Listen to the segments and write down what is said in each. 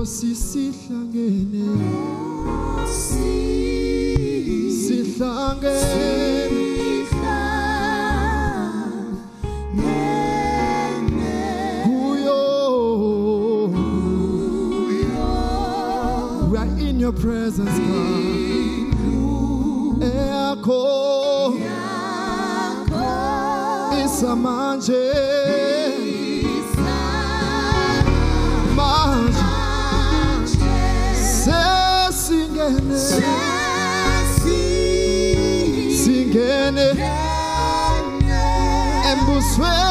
Nkosi sihlangene. Sihlangene. Kuyo. We are in your presence God embusweni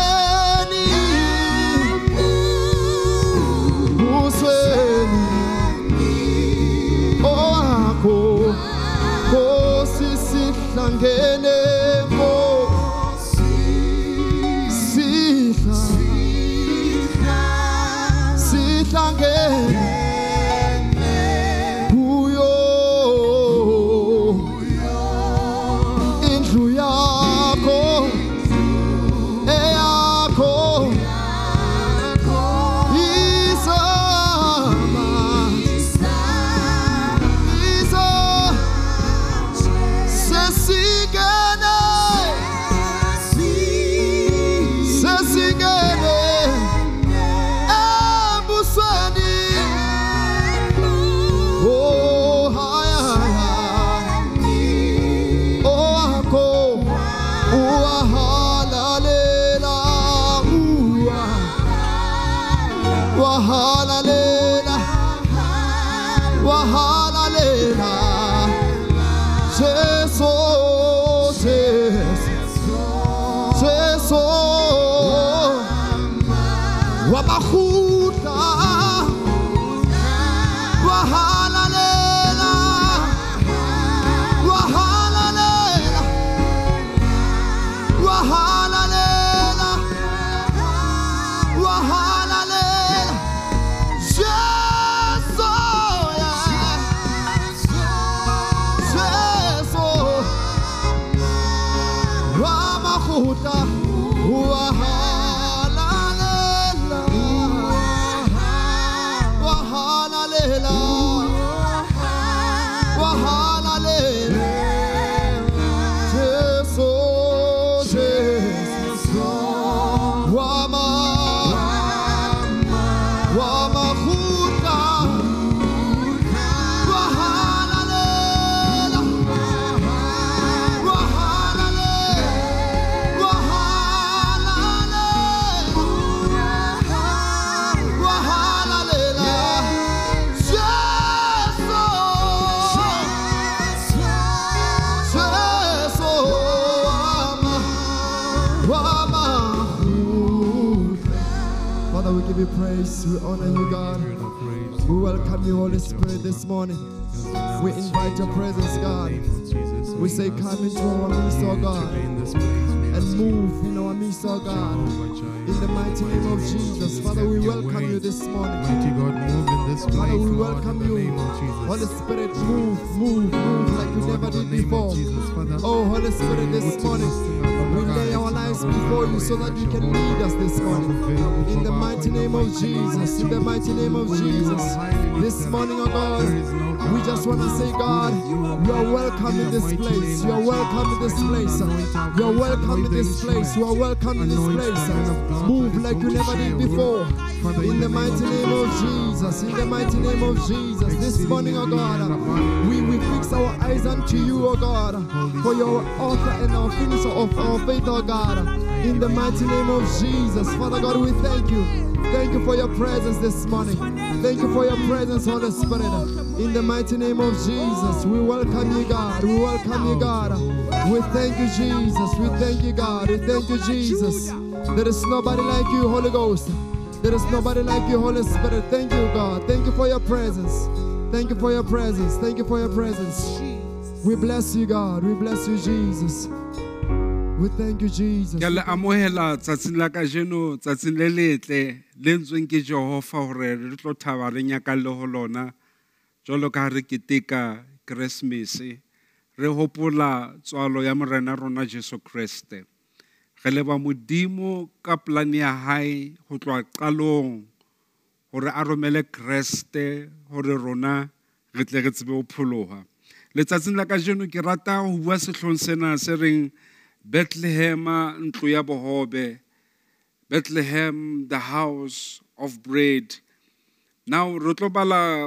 wamahuta give you praise. We honor you, God. We welcome you, Holy Spirit, this morning. We invite your presence, God. We say, come into our midst, oh God, and move in our midst, oh God. In the mighty name of Jesus, Father, we welcome you this morning. Mighty God, move in this place. Father, we welcome you. name of Jesus. Holy Spirit, move, move, move like you never did before. Jesus, Father. Oh, Holy Spirit, this morning, we lay our lives before you so that you can lead us this morning. In the mighty name of Jesus, in the mighty name of Jesus, this morning, oh God, we just want to say, God, are welcome in this place. You are welcome in this place. You are welcome in this place. You are welcome in this place. Move like you never did before. In the mighty name of Jesus, in the mighty name of Jesus, this morning, oh God, we, we fix our eyes unto you, oh God, for your author and our finisher of our faith, oh God. In the mighty name of Jesus, Father God, we thank you. Thank you for your presence this morning. Thank you for your presence, Holy Spirit. In the mighty name of Jesus, we welcome you, God. We welcome you, God. We thank you, Jesus. We thank you, God. We thank you, Jesus. There is nobody like you, Holy Ghost. There is nobody like you, Holy Spirit. Thank you, God. Thank you for your presence. Thank you for your presence. Thank you for your presence. We bless you, God. We bless you, Jesus. We thank you, Jesus. ke le amohela tsatsing la kajeno tsatsing le letle le ntsweng ke jehova gore re tlo thaba re nyakalle ho lona. Jwalo ka ha re keteka keresemese re hopola tswalo ya morena rona jesu kreste. Re leba modimo ka polane ya hae go tloa qalong gore a romele kreste gore rona re tle re tsebe go phologa letsatsing la ka jeno ke rata go bua setlhong sena se reng Uh, ya bogobe bethlehem the house of bread. Now re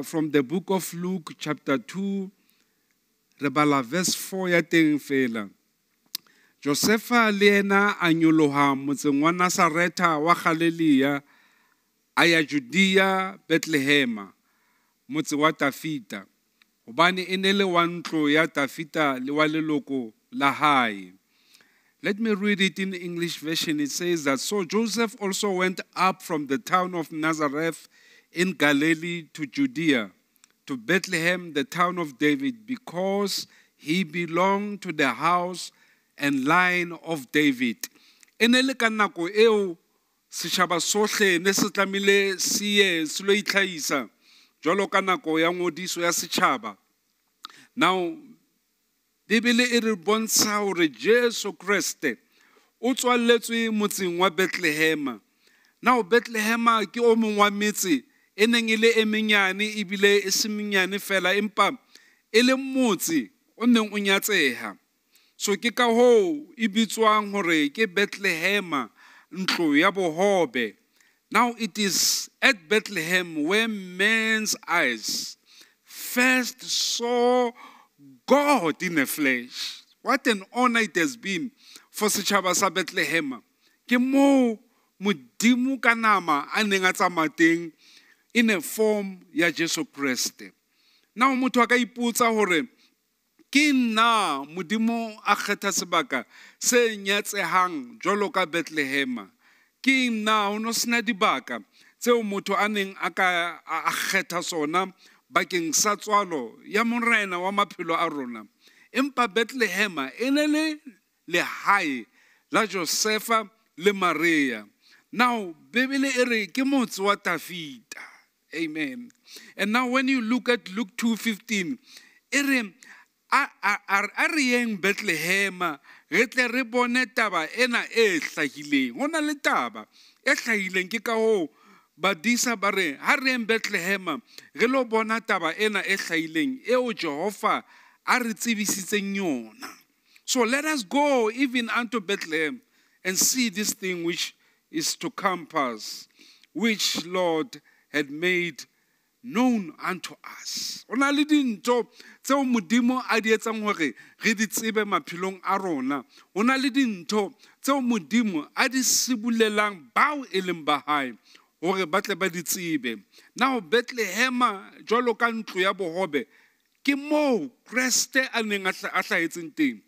from the book of luke chapter 2 re bala verse 4 ya fela. Josefa le ena a nyologa motseng wa nasareta wa galileya a ya judea bethlehema motse wa tafita. Gobane e ne le tafita let me read it in english version. It says that so joseph also went up from the town of nazareth in galilee to judea to bethlehem the town of david because he belonged to the house and line of david. Eo setšhaba sohle ne se tlamehile se se lo jwalo ka nako ya ngodiso ya setšhaba now bibele e re bontsha gore jesu kreste o tswaletswe motseng wa bethlehema. Now bethlehema ke o mongwe wa metse e neng e le e menyane ebile e se menyane fela empa e le motse o neng o nyatseha? So ke ka hoo e bitswang gore ke bethlehema ntlo ya bohobe. Now it is at bethlehem where men's eyes first saw god in the flesh. What an honor it has been for setšhaba sa bethlehema ke moo modimo ka nama a neng a tsamaya teng in a form ya jesu kreste. Now motho a ka ipotsa gore ke nna modimo a kgetha sebaka se nyatsehang jwalo ka bethlehema ke nna o no sena dibaka tseo motho a neng a ka a kgetha sona bakeng sa tswalo ya morena wa maphelo a rona. Empa bethlehema e ne le lehae la josefa le maria. Now bebele e re ke motse wa tafita. Amen. And now when you look at luke 2:15 e re a re yeng bethlehema re tle re bone taba ena e hlahileng go na le taba e hlahileng ke ka badisa ba re ha re yeng bethlehema re lo bona taba ena e hlahileng eo jehova a re tsebisitseng yona. So let us go even unto bethlehem and see this thing which is to come pass which lord had made known unto us. O na le dintho tseo modimo a di etsang gore re di tsebe maphelong a rona. O na le dintho tseo modimo a di sibolelang bao e leng ba hae gore ba tle ba di tsebe. Now bethlehema jwalo ka ntlo ya bogobe ke moo kreste a neng a hlahetseng teng.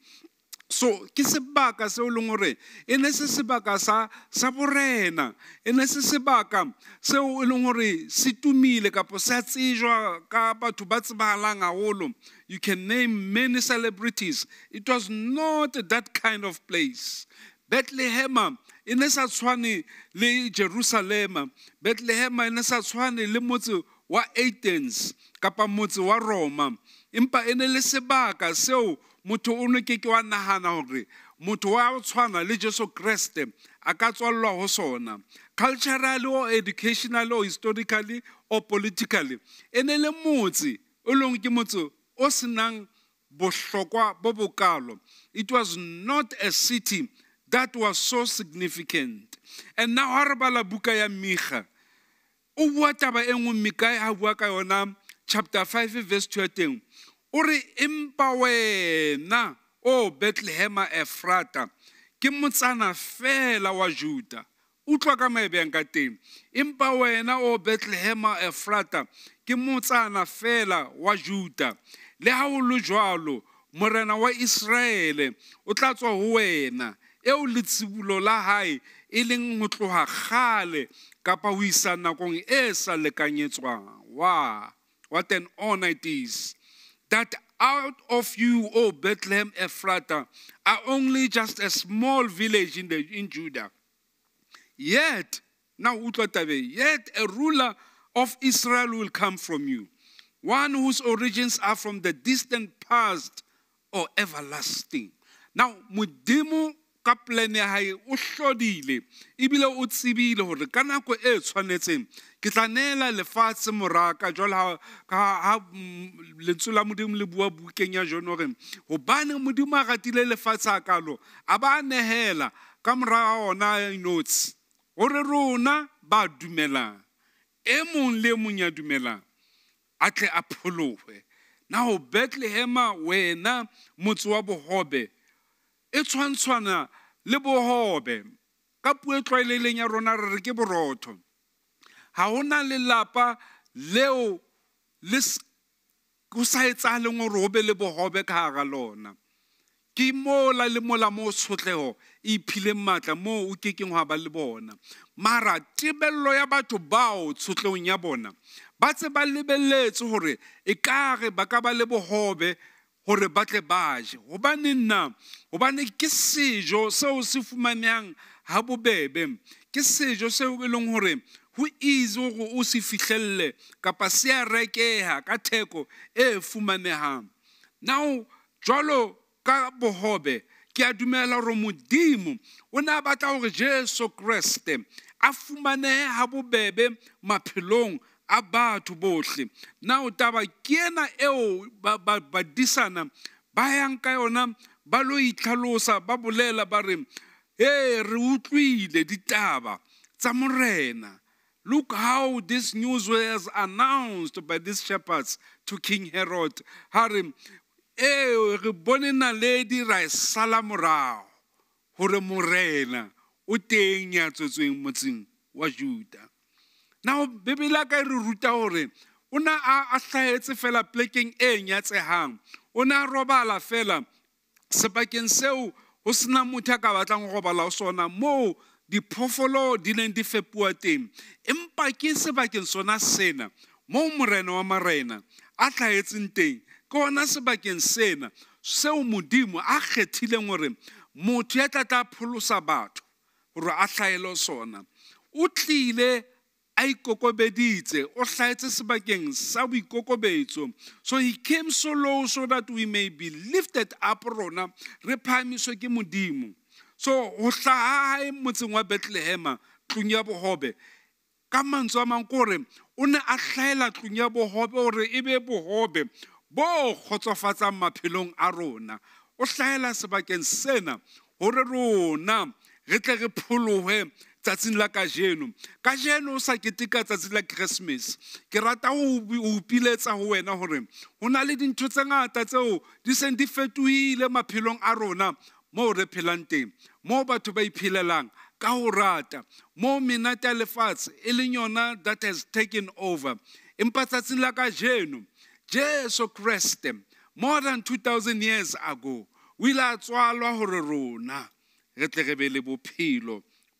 So ke sebaka seo leng gore e ne se sebaka sa sa borena. E ne se sebaka seo e leng gore se tumile kapo se a tsejwa ka batho ba tsebahalang you can name many celebrities. It was not that kind of place bethlehema e ne sa tshwane le jerusalema bethlehema e ne sa tshwane le motse wa athens kapa motse wa roma. Empa e ne le sebaka seo motho o ne ke ke wa nagana gore motho wa tshwana le jesu kreste a ka sona. Culturally or educationally or historically or politically e ne le motse o leng ke motse o senang bohlokwa bo bokalo. It was not a city that was so significant. And now ha re bala buka ya miga o bua taba chapter 5 verse 2 teng o o bethlehema efrata ke motsana fela wa juda. Utlwa ka maebeng o bethlehema efrata ke motsana fela wa juda. Le ha o morena wa israele o tla eo letsibulo la hae e leng ho tloha kgale kapa ho isa nakong e sa lekanyetswang wa what an honor it is that out of you, O Bethlehem Ephrata, are only just a small village in, the, in Judah. Yet, now yet a ruler of Israel will come from you, one whose origins are from the distant past or everlasting. Now, Mudimu ka plan ya hae o hlodile ebile o tsebile gore ka nako e tshwanetseng ke tla neela lefatshe moraka jalo ha- mm, lentswe la modimo le bua bukeng ya jone gore gobane modimo a ratile lefatshe a kalo a ba nehela ka mora ona notes. Gore rona ba dumelang e mong le e mong ya dumelang a tle a phologwe nago betlehema wena motse wa bohobe e tshwantshwana le bohobe. Ka puo e tlwaeleleng ya rona re re ke borotho. Ga go na lelapa leo le go sa etsahaleng gore go be le bogobe ka hara lona. Ke mola le mola mo tshotlego e iphileng maatla moo o kekeng ga ba le bona. Mara tebelelo ya batho bao tshotlegong ya bona ba tse ba lebeletse gore e kare ba ka ba le bohobe hore ba tle ba je. Hobane nna hobane ke sejo seo se fumanehang ha bobebe. Ke sejo seo e leng hore ho easy hore o se fihlelle kapa se a rekeha ka theko e fumanehang. Now jwalo ka bohobe ke a dumela hore modimo o ne a batla hore jesu kreste a fumanehe ha bobebe maphelong a batho bohle now taba ke ena eo ba- ba- yang ka yona ba lo itlhalosa ba bolela ba re e re utlwile ditaba tsa morena Look how this news was announced by these shepherds to King Herod. Harry, eh re bone naledi ra e sala morao hore morena o teng ya tswetsweng motseng wa Juda. Now Bibele ka e re ruta hore o na a hlahetse fela plekeng e nyatsehang. O na robala fela sebakeng seo ho sena motho a ka batlang go robala ho sona moo diphoofolo di neng di fepuwa teng empa ke sebakeng sona sena moo morena wa marena a tlhaetseng teng ke ona sebakeng sena seo modimo a kgethileng gore motho ya tla tla pholosa batho gore a tlhaele sona o tlile a ikokobeditse o hlahetse sebakeng sa boikokobetso. So he came so low so that we may be lifted up rona re phahamiswe ke modimo. So ho hlaha hae motseng wa bethlehema tlung ya bohobe. Ka mantswe a mang ke o ne a hlahela tlung ya bohobe hore e be bohobe bo kgotsofatsang maphelong a rona. O hlahela sebakeng sena hore rona re tle re tsatsing la kajeno. Kajeno o sa keteka tsatsi la christmas ke rata ho bi- ho piletsa ho wena hore ho na le dintho tse ngata tseo di seng di fetohile maphelong a rona moo re phelang teng moo batho ba iphelelang ka ho rata moo menate ya lefatshe e leng yona that has taken over. Empa tsatsing la kajeno jesu kreste more than 2000 years ago o ile a tswalwa hore rona re tle re be le bophelo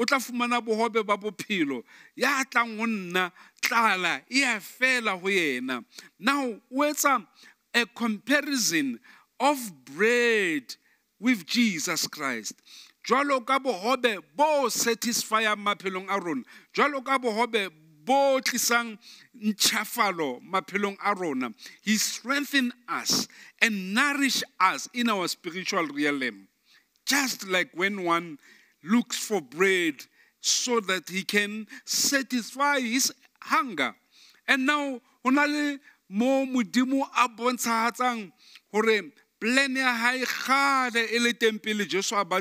o tla fumana bohobe ba bophelo ya tlang ho nna tlala e a fela yena now o etsa a comparison of bread with Jesus Christ. Jwalo ka bohobe bo satisfyang maphelong a rona. Jwalo ka bohobe bo tlisang ntjhafalo maphelong a rona. He strengthen us and nourish us in our spiritual realm. Just like when one looks for bread so that he can satisfy his hunger. And now, ho na le mo modimo a bontshahatsang hore plan ya hae kgale e le teng pele jesu a ba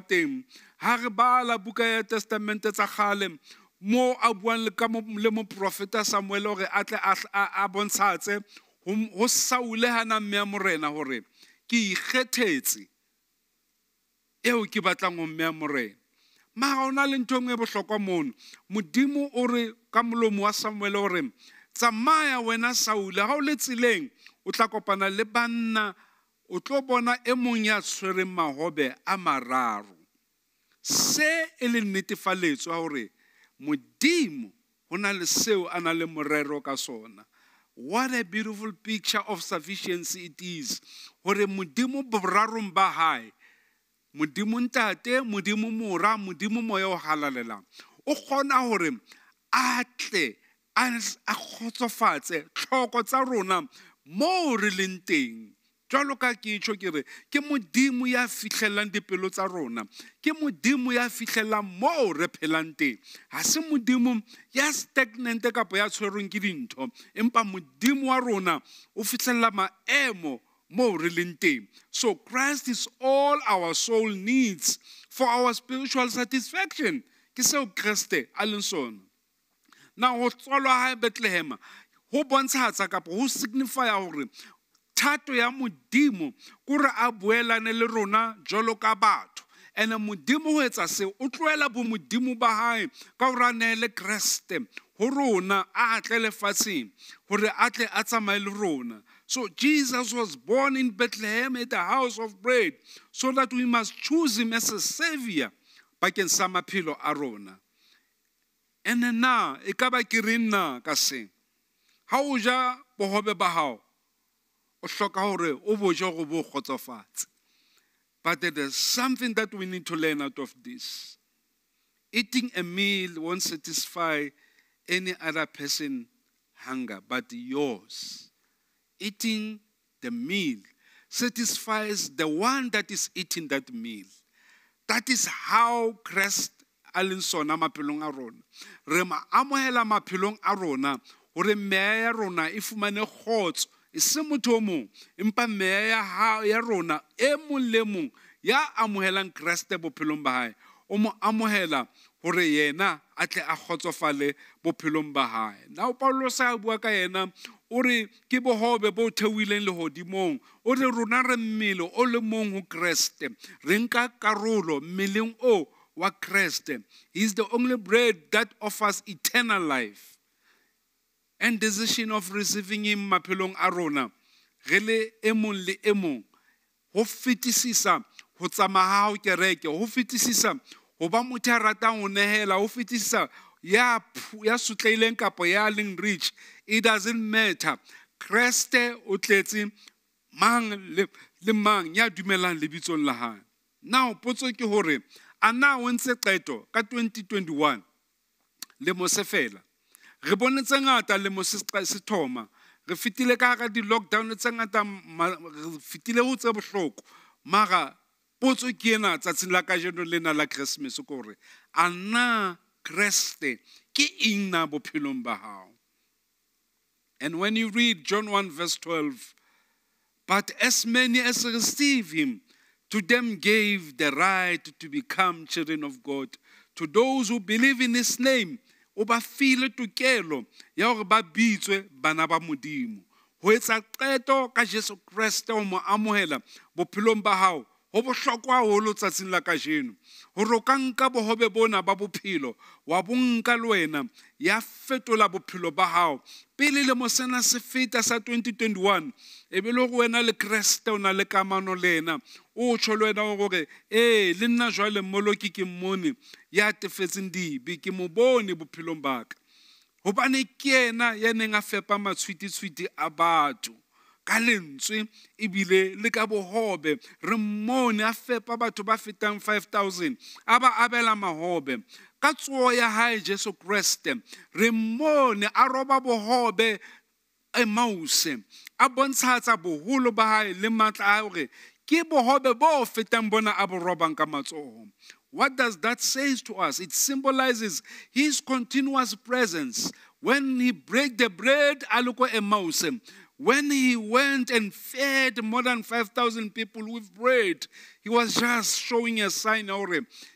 buka ya testamente tsa kgale mo a buang le moprofeta samuele hore a tle a bontshatse ho saule hana mme ya morena hore ke ikgethetse eo ke batlang ho mmeha morena mara o na le ntho nngwe bohlokwa mono. Modimo o re ka molomo wa samuele gore tsamaya wena saule ga o le tseleng o tla kopana le banna o tlo bona e mong ya tshwereng mahobe a mararo. Se e le netefaletso ya gore modimo ho na le seo a na le morero ka sona. What a beautiful picture of sufficiency it is. Hore modimo borarong ba hae modimo ntate modimo mora modimo moya o halalelang o kgona hore a tle a kgotsofatse tlhoko tsa rona moo re leng teng. Jalo ka ke re ke modimo ya fitlhelelang dipelo tsa rona. Ke modimo ya fitlhelelang moo re phelang teng. Ga se modimo ya stagnante kapo ya tshwerweng ke dintho empa modimo wa rona o fitlhelela maemo moo re so christ is all our soul needs for our spiritual satisfaction. Ke seo kreste a leng sona. Na go tswalwa ga betlehema go bontshatsa kapo go signifya gore thato ya modimo kore a boelane le rona jalo ka batho. Ande modimo go etsa seo o tloela bomodimo ba gae ka gore a neele kreste go rona a tle lefatsheng le rona so jesus was born in bethlehem at the house of bread so that we must choose him as a savior bakeng sa maphelo a rona. Ene na e ka ba ke na ka seng ga o ja bogobe ba gago o hloka hore o boje go bo but there's something that we need to learn out of this. Eating a meal won't satisfy any other person hunger but yours eating the meal satisfies the one that is eating that meal. That is how christ a leng sona maphelong a rona. Re ma amohela maphelong a rona gore meya ya rona e fumane kgotso. E se motho o mongwe empa meya ya, rona e mong le mong ya amogelang kreste bophelong ba hae. O mo amohela gore yena a tle a kgotsofale bophelong ba hae. Nao paulos a bua ka yena o ke bogobe bo theoileng legodimong o re rona re mmele o le mong go kreste. Re nka karolo mmeleng o wa kreste. He is the only bread that offers eternal life. And decision of receiving him maphelong a rona ge le e mong le e mong go fetisisa go tsamaya ga go kereke go fetisisa go ba motho a ratang go negela go fetisisa ya sotleileng kapo ya leng rich it doesn't matter. Kreste o tletse mang le, mang ya dumelang lebitsong la gae now potso ke gore a na o ntse qeto ka 2021 lemo se fela. Re bone tse ngata lemo se thoma. Re fetile ka ga di-lockdown tse ngata re fetile go tse bohloko. Mara potso ke ena tsatsing la kajeno lena la christmas ke gore a na kreste ke eng na bophelong ba gago and when you read john 1 verse 12 but as many as receive him to them gave the right to become children of god. To those who believe in his name o ba file tokelo ya gore ba bitswe bana ba modimo. Go etsa qeto ka jesu kreste go mo amohela bophelong ba gago go bohlokwa haholo tsatsing la kajeno. Gore o ka nka bogobe bona ba bophelo wa bonka le wena ya fetola bophelo ba gago pele lemo sena se feta sa 2021 e be le go wena le kreste o na le kamano le ena. O tšho le wena gore ee le nna jwale mmoloki ke mmone ya tefetseng dibe ke mo bone bophelong baka gobane ke ena ya neng a fepa matshwititshwiti a batho. Ka lentswe ebile le ka bogobe re mmone a fepa batho ba fetang 5000 a ba abela magobe ka tsogo ya hae jesu kreste re mmone a roba bogobe emause a bontshatsa boholo ba hae le maatla a gore ke bogobe bo fetang bona a bo robang ka matsogo What does that say to us? It symbolizes his continuous presence. When he break the bread, aluko emause. When he went and fed more than 5,000 people with bread, he was just showing a sign of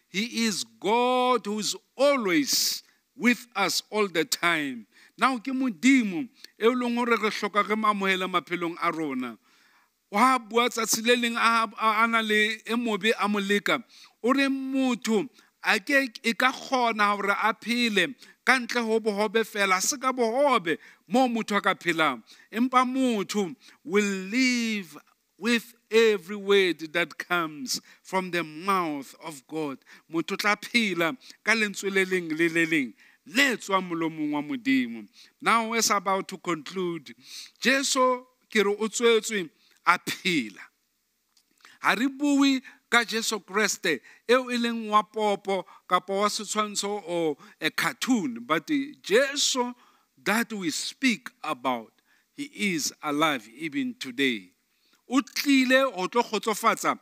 he is God who is always with us all the time. Now ke modimo e leng gore re hloka ge mamohela maphelong a rona. Wa bua tsatsi le leng a na le e mobe a mo leka o re motho a ke e ka kgona gore a phele ka ntle go bogobe fela se ka bogobe mo motho a ka phelang. Empa motho will live with every word that comes from the mouth of god. Motho tla phela ka lentswe le leng le le leng le tswang molomong wa modimo. Now about to conclude jesu ke re o tswetswe a phela ha re bue ka jesu kreste eo e leng wa popo kapa wa setshwantsho or a cartoon. But jesu that we speak about he is alive even today. O tlile go tlo kgotsofatsa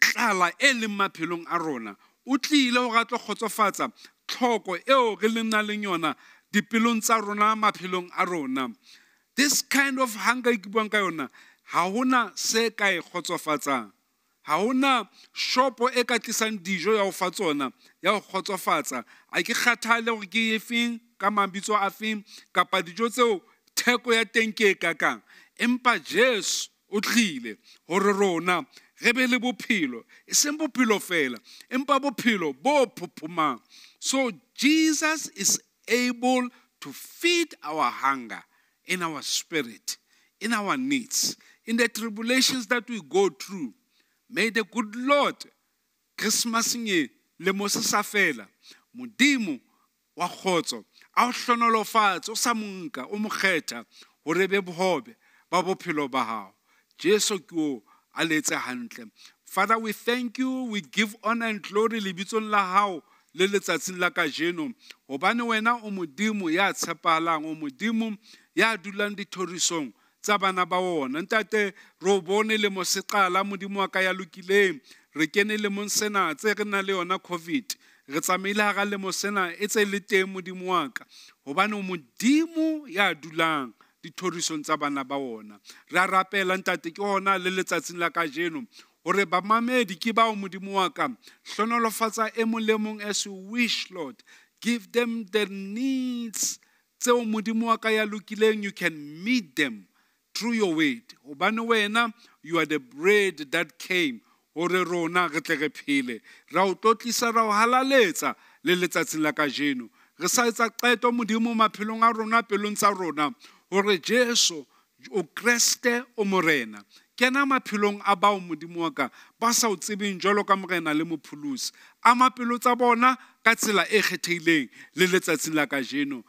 tlala e leng maphelong a rona. O tlile go ga tlo kgotsofatsa tlhoko eo re leng na leng yona dipelong tsa rona maphelong a rona. This kind of hunger e ke buang ka yona ga gona se ka e kgotsofatsang ga gona shopo e ka tlisang dijo ya go fa tsona ya go kgotsofatsa. A ke kgathale gore ke e feng ka mabitso a feng kapa dijo tseo theko ya teng ke e kakang. Empa jesu o tlile gore rona ge be le bophelo e seng bophelo fela empa bophelo bo phophomang so jesus is able to feed our hunger in our spirit in our needs in the tribulations that we go through may the good lord christmaseng e lemo se sa fela. Modimo wa kgotso a o hlonolofatse o sa monka o mo kgetha gore be bogobe ba bophelo ba gago jesu ke o a letse hantle. Father we thank you we give honor and glory lebitsong la gago le letsatsing la kajeno. Gobane wena o modimo ya tshepahalang o modimo ya dulang dithorisong tsa bana ba ona. Ntate re o bone le mo seqala modimo wa ka ya lokileng. Re kene lemong sena tse re na le yona covid. Re tsamaile ga lemo sena e tse le teng modimo wa ka. Gobane modimo ya dulang dithorisong tsa bana ba ona. Re a rapela ntate ke gona le letsatsing la kajeno. Gore bamamedi ke bao modimo wa ka. Hlonolofatsa e mong le mong as you wish lord. Give them the needs tseo modimo wa ka ya lokileng. You can meet them through your word gobane wena you are the bread that came. Gore rona re tle re phele. Ra o tlotlisa ra o halaletsa le letsatsing la kajeno. Re rona pelong rona. Gore jesu o kreste o morena. Kena maphelong a bao modimo wa ka o tsebeng jwalo ka morena le mopholosi. A mapelo tsa bona ka tsela e kgethehileng le letsatsing la kajeno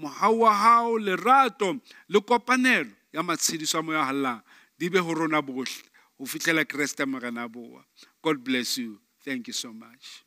mohau lerato le kopanelo ya matshediso a moya hallang di be ho rona bohle ho fihlela kreste morena boa. God bless you. Thank you so much